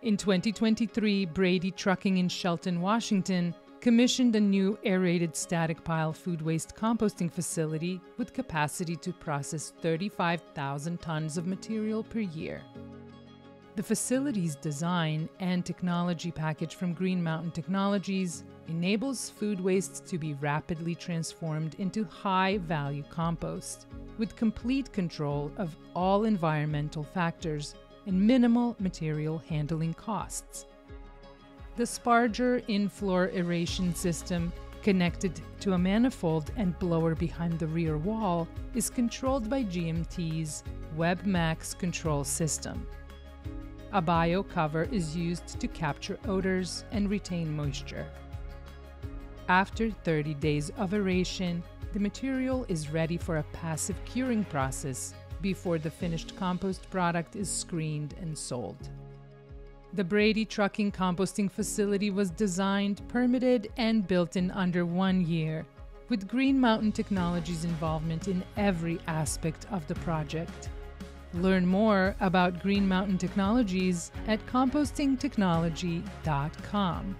In 2023, Brady Trucking in Shelton, Washington commissioned a new aerated static pile food waste composting facility with capacity to process 35,000 tons of material per year. The facility's design and technology package from Green Mountain Technologies enables food waste to be rapidly transformed into high value compost with complete control of all environmental factors and minimal material handling costs. The Sparger in-floor aeration system, connected to a manifold and blower behind the rear wall, is controlled by GMT's WebMax control system. A bio cover is used to capture odors and retain moisture. After 30 days of aeration, the material is ready for a passive curing process before the finished compost product is screened and sold. The Brady Trucking Composting Facility was designed, permitted, and built in under one year, with Green Mountain Technologies' involvement in every aspect of the project. Learn more about Green Mountain Technologies at compostingtechnology.com.